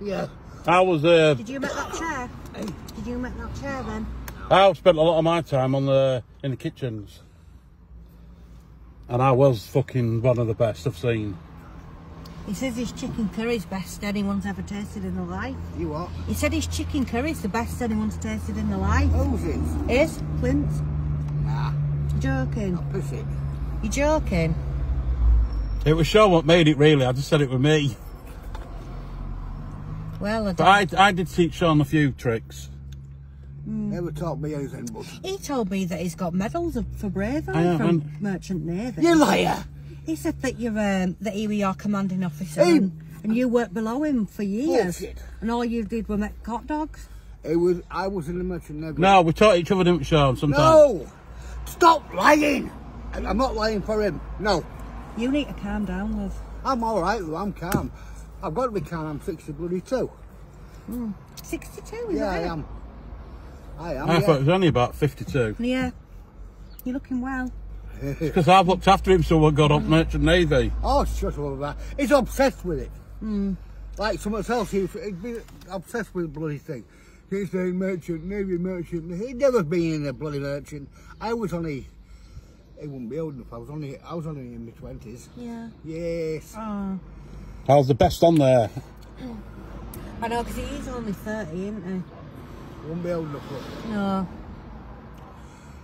Yeah. I was uh, Did you make that chair? Did you make that chair then? I spent a lot of my time on the in the kitchens, and I was fucking one of the best I've seen. He says his chicken curry's best anyone's ever tasted in their life. You what? He said his chicken curry's the best anyone's tasted in their life. Who's it? Is Clint? Nah. Joking? Piss it. You joking? It was Shaun what made it really. I just said it with me, Well, I don't. but I I did teach Shaun a few tricks. Never taught me anything, but. He told me that he's got medals of- for bravery from haven't. Merchant Navy. You liar! He said that you're um, that he was your commanding officer Hey. and, and you worked below him for years. Bullshit. And all you did was make hot dogs. It was. I was in the merchant navy. No, we taught each other, didn't we, Shaun? Sometimes. No! Stop lying! I'm not lying for him. No. You need to calm down, love. I'm alright, I'm calm. I've got to be calm, I'm 60 bloody two. Hmm. 62, is Yeah, I it? am. I am. I yeah. thought it was only about fifty-two. Yeah. You're looking well. Because I've looked after him, so we got up Merchant Navy. Oh, shut up about that. He's obsessed with it. Hmm. Like someone else, he'd, he'd be obsessed with the bloody thing. He's saying merchant, Navy merchant. He'd never been in a bloody merchant. I was only, he wouldn't be old enough. I was only, I was only in my twenties. Yeah. Yes. Oh. I was the best on there. I know, because he is only 30, isn't Wouldn't be old enough. For. No.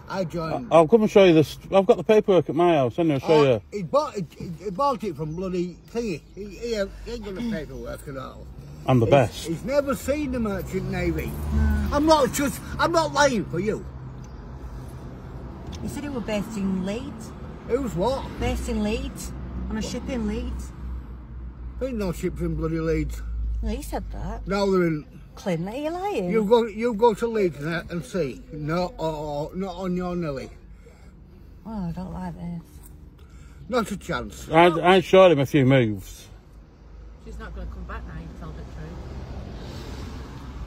I joined. I'll come and show you this. I've got the paperwork at my house. Anyway, I'll show Oh, you. he bought it. He, he bought it from bloody thingy. He, he, ain't- he ain't got the paperwork at all. I'm the He's- best. He's never seen the merchant navy. I'm not just. I'm not lying for you. He said he was based in Leeds. Who's what? Based in Leeds. On a ship in Leeds. Ain't no ships in bloody Leeds. Well, he said that. No, there ain't. Clint, are you lying? You go. You go to Leeds and, and see. No, oh, not on your Nelly. Oh, I don't like this. Not a chance. I, I showed him a few moves. She's not going to come back now, you told the truth.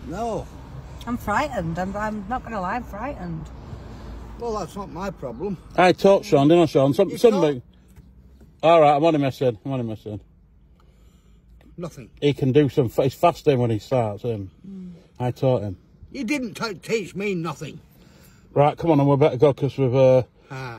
No. I'm frightened. I'm, I'm not going to lie, I'm frightened. Well, that's not my problem. I taught Shaun, didn't I, Shaun? Some, You something. All right, I'm only messing. I said. I'm only messing. Nothing. He can do some. He's fast in when he starts. Him. I taught him. You didn't teach me nothing. Right, come on, and we better go because we've. Uh, Ah.